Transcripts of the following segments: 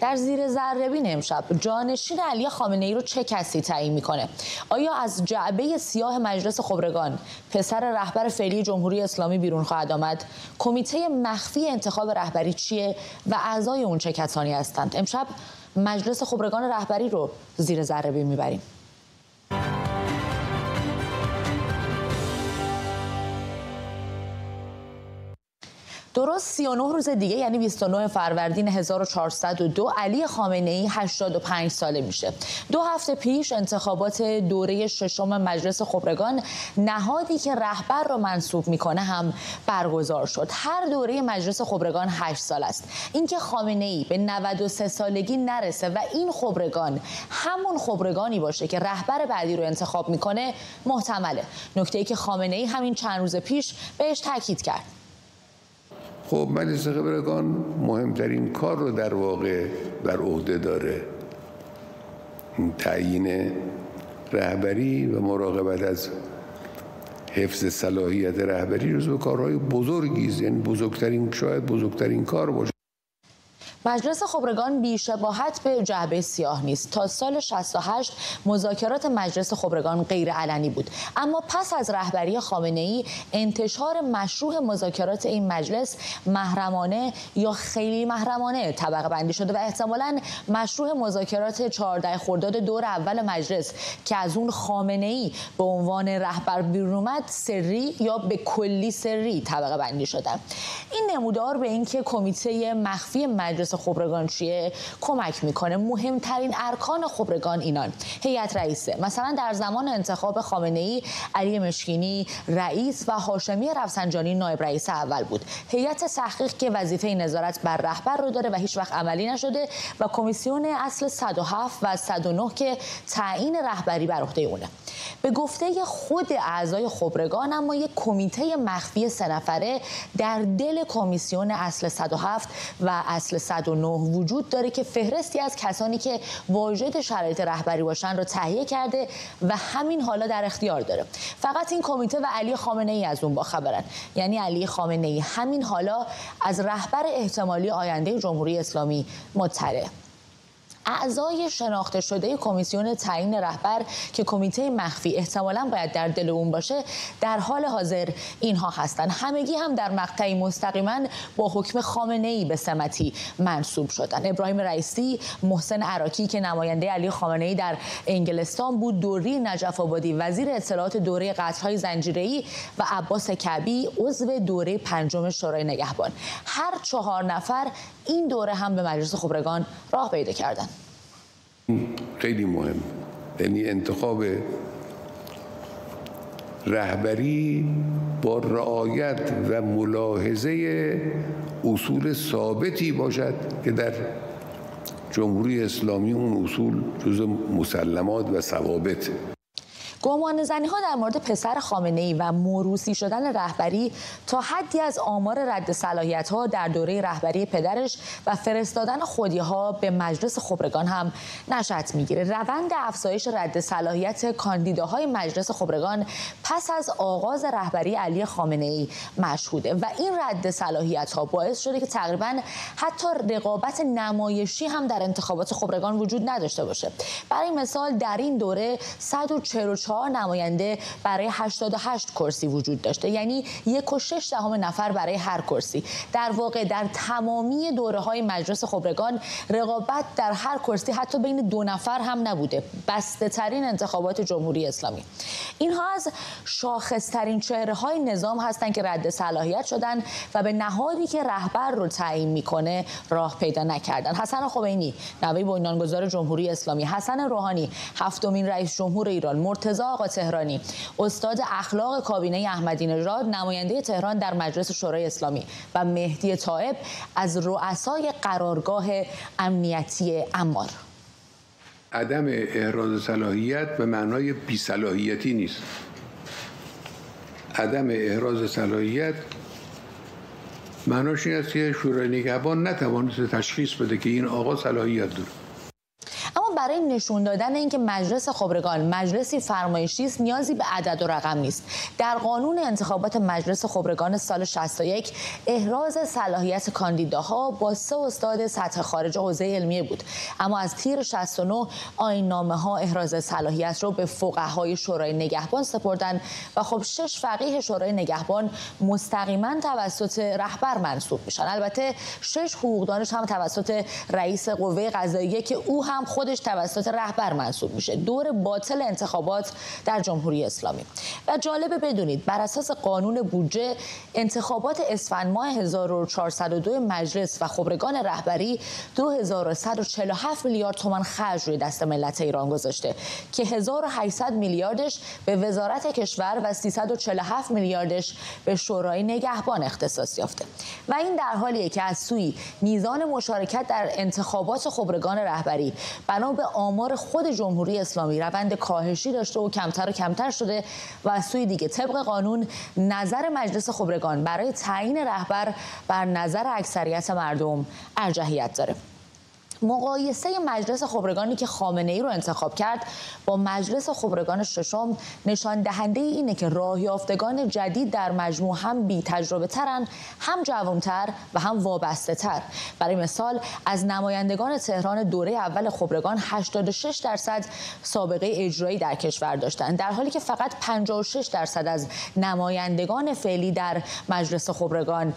در زیر ذره امشب جانشین علی خامنه ای رو چه کسی تعیین می‌کنه؟ آیا از جعبه سیاه مجلس خبرگان پسر رهبر فعلی جمهوری اسلامی بیرون خواهد آمد؟ کمیته مخفی انتخاب رهبری چیه و اعضای اون چه کسانی هستند؟ امشب مجلس خبرگان رهبری رو زیر ذره می‌بریم. درست 39 روز دیگه یعنی 29 فروردین 1402 علی خامنه ای 85 ساله میشه. دو هفته پیش انتخابات دوره ششم مجلس خبرگان نهادی که رهبر رو منصوب می‌کنه هم برگزار شد. هر دوره مجلس خبرگان 8 سال است. اینکه خامنه ای به 93 سالگی نرسه و این خبرگان همون خبرگانی باشه که رهبر بعدی رو انتخاب می‌کنه محتمله. نکته ای که خامنه ای همین چند روز پیش بهش تاکید کرد. خب مجلس خبرگان مهمترین کار رو در واقع بر عهده داره. تعیین رهبری و مراقبت از حفظ صلاحیت رهبری به کارهای بزرگی یعنی بزرگترین شاید بزرگترین کار باشه. مجلس خبرگان بیشباهت به جعبه سیاه نیست. تا سال 68 مذاکرات مجلس خبرگان غیر علنی بود. اما پس از رهبری خامنه ای انتشار مشروع مذاکرات این مجلس محرمانه یا خیلی محرمانه طبقه بندی شده و احتمالا مشروع مذاکرات 14 خرداد دور اول مجلس که از اون خامنه ای به عنوان رهبر بیرون اومد سری یا به کلی سری طبقه بندی شده. این نمودار به اینکه کمیته مخفی مجلس خبرگان چیه؟ کمک می‌کنه. مهمترین ارکان خبرگان اینان. هیئت رئیسه. مثلا در زمان انتخاب خامنه ای علی مشکینی رئیس و هاشمی رفسنجانی نایب رئیس اول بود. هیئت تحقیق که وظیفه نظارت بر رهبر رو داره و هیچ وقت عملی نشده و کمیسیون اصل 107 و 109 که تعیین رهبری بر عهده اونه. به گفته خود اعضای خبرگان اما یک کمیته مخفی سه نفره در دل کمیسیون اصل 107 و اصل 109 وجود داره که فهرستی از کسانی که واجد شرایط رهبری باشن رو تهیه کرده و همین حالا در اختیار داره. فقط این کمیته و علی خامنه ای از اون با خبرن. یعنی علی خامنه ای همین حالا از رهبر احتمالی آینده جمهوری اسلامی مطلع. اعضای شناخته شده کمیسیون تعیین رهبر که کمیته مخفی احتمالا باید در دل اون باشه در حال حاضر اینها هستند همگی هم در مقطعی مستقیما با حکم خامنه ای به سمتی منصوب شدن. ابراهیم رئیسی محسن عراقی که نماینده علی خامنه ای در انگلستان بود دوری نجف آبادی وزیر اطلاعات دوره قطرهای زنجیره‌ای و عباس کبی عضو دوره پنجم شورای نگهبان. هر چهار نفر این دوره هم به مجلس خبرگان راه پیدا کردند خیلی مهم. یعنی انتخاب رهبری با رعایت و ملاحظه اصول ثابتی باشد که در جمهوری اسلامی اون اصول جز مسلمات و ثوابت. گمان زنی ها در مورد پسر خامنه ای و موروسی شدن رهبری تا حدی از آمار رد صلاحیت ها در دوره رهبری پدرش و فرستادن خودی ها به مجلس خبرگان هم نشأت می‌گیره. روند افزایش رد صلاحیت کاندیداهای مجلس خبرگان پس از آغاز رهبری علی خامنه ای مشهوده و این رد صلاحیت ها باعث شده که تقریبا حتی رقابت نمایشی هم در انتخابات خبرگان وجود نداشته باشه. برای مثال در این دوره 144 نماینده برای 88 کرسی وجود داشته. یعنی یک و شش دهم نفر برای هر کرسی. در واقع در تمامی دوره های مجلس خبرگان رقابت در هر کرسی حتی بین دو نفر هم نبوده. بسته ترین انتخابات جمهوری اسلامی. اینها از شاخصترین چهره های نظام هستند که رد صلاحیت شدن و به نهادی که رهبر رو تعیین می‌کنه راه پیدا نکردن. حسن خمینی نوه بنیانگذار جمهوری اسلامی. حسن روحانی هفتمین رئیس جمهور ایران. مرتضی آقا تهرانی. استاد اخلاق کابینه احمدی نژاد نماینده تهران در مجلس شورای اسلامی و مهدی طائب از رؤسای قرارگاه امنیتی امار. عدم احراز صلاحیت به معنای بیصلاحیتی نیست. عدم احراز صلاحیت معناش این است که شورای نگهبان نتوانست تشخیص بده که این آقا صلاحیت داره. برای نشون دادن اینکه مجلس خبرگان مجلسی فرمایشی است نیازی به عدد و رقم نیست. در قانون انتخابات مجلس خبرگان سال 61 احراز صلاحیت کاندیداها با سه استاد سطح خارج حوزه علمیه بود. اما از تیر 69 آیین نامه ها احراز صلاحیت رو به فقهای شورای نگهبان سپردن و خب شش فقیه شورای نگهبان مستقیما توسط رهبر منصوب میشن. البته شش حقوقدانش هم توسط رئیس قوه قضاییه که او هم خودش توسط رهبر منصوب میشه. دور باطل انتخابات در جمهوری اسلامی. و جالبه بدونید بر اساس قانون بودجه انتخابات اسفند ماه 1402 مجلس و خبرگان رهبری 2147 میلیارد تومان خرج روی دست ملت ایران گذاشته که 1800 میلیاردش به وزارت کشور و 347 میلیاردش به شورای نگهبان اختصاص یافته. و این در حالیه که از سوی میزان مشارکت در انتخابات خبرگان رهبری بنا به آمار خود جمهوری اسلامی. روند کاهشی داشته و کمتر و کمتر شده و سوی دیگه. طبق قانون نظر مجلس خبرگان برای تعیین رهبر بر نظر اکثریت مردم ارجحیت داره. مقایسه مجلس خبرگانی که خامنه ای رو انتخاب کرد با مجلس خبرگان ششم نشان دهنده اینه که راه یافتگان جدید در مجموع هم بی تجربه ترن هم جوانتر و هم وابسته تر برای مثال از نمایندگان تهران دوره اول خبرگان 86 درصد سابقه اجرایی در کشور داشتند در حالی که فقط 56 درصد از نمایندگان فعلی در مجلس خبرگان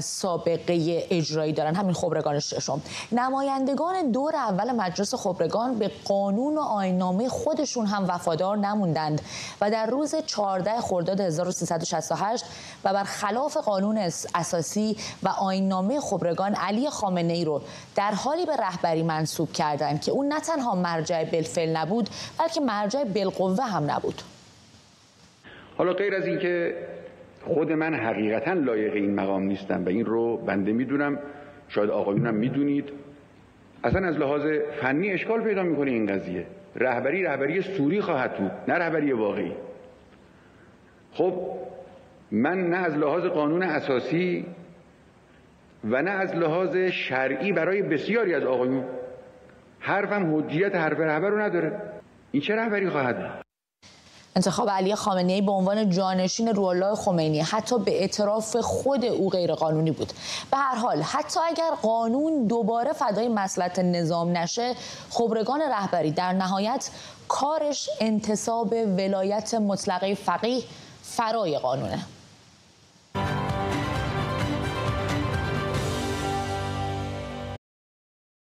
سابقه اجرایی دارن همین خبرگان ششم. نمایندگان دور اول مجلس خبرگان به قانون و آینامه خودشون هم وفادار نموندند و در روز 14 خرداد 1368 و بر خلاف قانون اساسی و آینامه خبرگان علی خامنه ای رو در حالی به رهبری منصوب کردند که اون نه تنها مرجع بالفعل نبود بلکه مرجع بالقوه هم نبود. حالا غیر از اینکه خود من حقیقتا لایق این مقام نیستم و این رو بنده می‌دونم شاید آقایونم می‌دونید اصلا از لحاظ فنی اشکال پیدا می‌کنه این قضیه. رهبری رهبری سوری خواهد بود نه رهبری واقعی. خب من نه از لحاظ قانون اساسی و نه از لحاظ شرعی برای بسیاری از آقایون حرفم حجیت حرف رهبر رو نداره. این چه رهبری خواهد بود؟ انتخاب علی خامنه ای به عنوان جانشین روحالله خمینی. حتی به اعتراف خود او غیر قانونی بود. به هر حال حتی اگر قانون دوباره فدای مسلط نظام نشه خبرگان رهبری در نهایت کارش انتصاب ولایت مطلقه فقیه فرای قانونه.